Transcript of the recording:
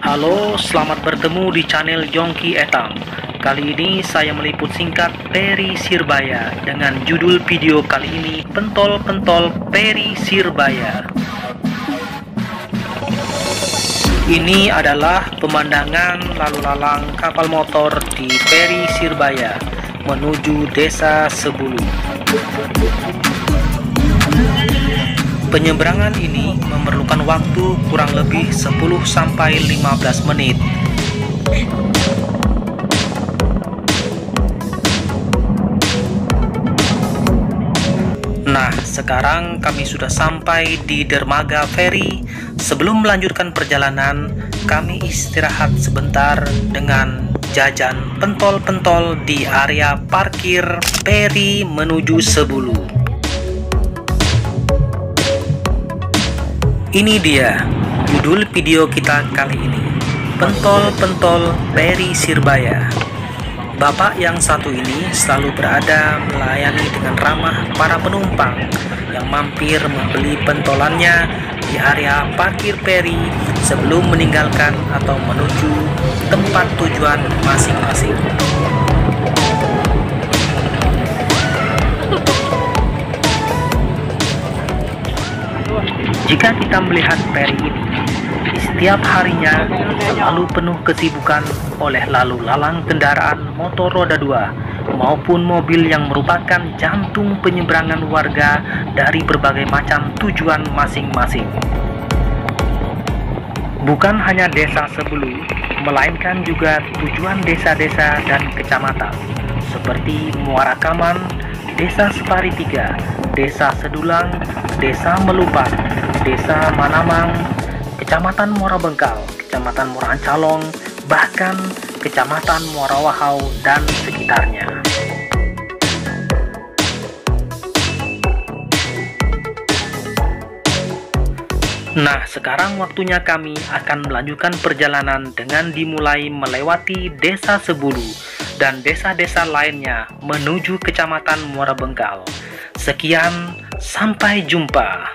Halo, selamat bertemu di channel Jongki Etang. Kali ini saya meliput singkat Peri Sirbaya dengan judul video kali ini Pentol-pentol Peri Sirbaya. Ini adalah pemandangan lalu lalang kapal motor di Peri Sirbaya menuju Desa Sebulu. Penyeberangan ini memerlukan waktu kurang lebih 10 sampai 15 menit. Nah, sekarang kami sudah sampai di dermaga feri. Sebelum melanjutkan perjalanan, kami istirahat sebentar dengan jajan pentol-pentol di area parkir feri menuju Sebulu. Ini dia judul video kita kali ini. Pentol-pentol Peri Sirbaya. Bapak yang satu ini selalu berada melayani dengan ramah para penumpang yang mampir membeli pentolannya di area parkir Peri sebelum meninggalkan atau menuju tempat tujuan masing-masing. Jika kita melihat peri ini, setiap harinya selalu penuh kesibukan oleh lalu lalang kendaraan motor roda dua maupun mobil yang merupakan jantung penyeberangan warga dari berbagai macam tujuan masing-masing. Bukan hanya desa sebelu, melainkan juga tujuan desa-desa dan kecamatan seperti Muara Kaman, Desa Separi Tiga, Desa Sedulang, Desa Melupan, Desa Manamang, Kecamatan Muara Bengkal, Kecamatan Muara Calong, bahkan Kecamatan Muara Wahau dan sekitarnya. Nah, sekarang waktunya kami akan melanjutkan perjalanan dengan dimulai melewati Desa Sebulu dan desa-desa lainnya menuju Kecamatan Muara Bengkal. Sekian, sampai jumpa.